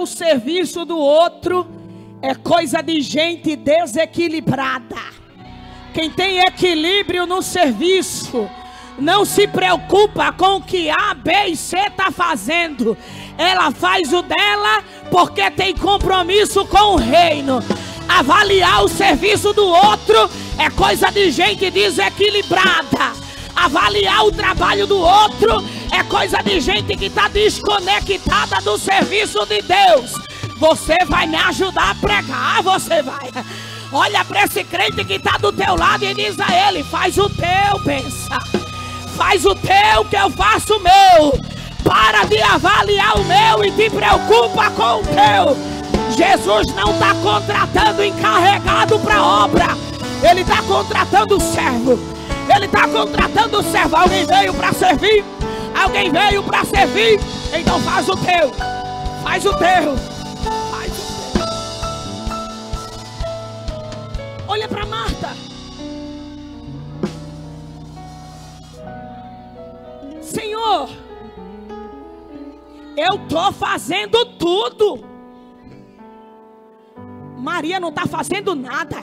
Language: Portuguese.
o serviço do outro é coisa de gente desequilibrada. Quem tem equilíbrio no serviço não se preocupa com o que A, B e C está fazendo. Ela faz o dela porque tem compromisso com o reino. Avaliar o serviço do outro é coisa de gente desequilibrada. Avaliar o trabalho do outro é coisa de gente que está desconectada do serviço de Deus. Você vai me ajudar a pregar, você vai. Olha para esse crente que está do teu lado e diz a ele: faz o teu, pensa. Faz o teu que eu faço o meu. Para de avaliar o meu e te preocupa com o teu. Jesus não está contratando encarregado para obra. Ele está contratando servo. Ele está contratando o servo. Alguém veio para servir. Alguém veio para servir. Então faz o teu. Faz o teu. Faz o teu. Olha para Marta. Senhor, eu estou fazendo tudo. Maria não está fazendo nada.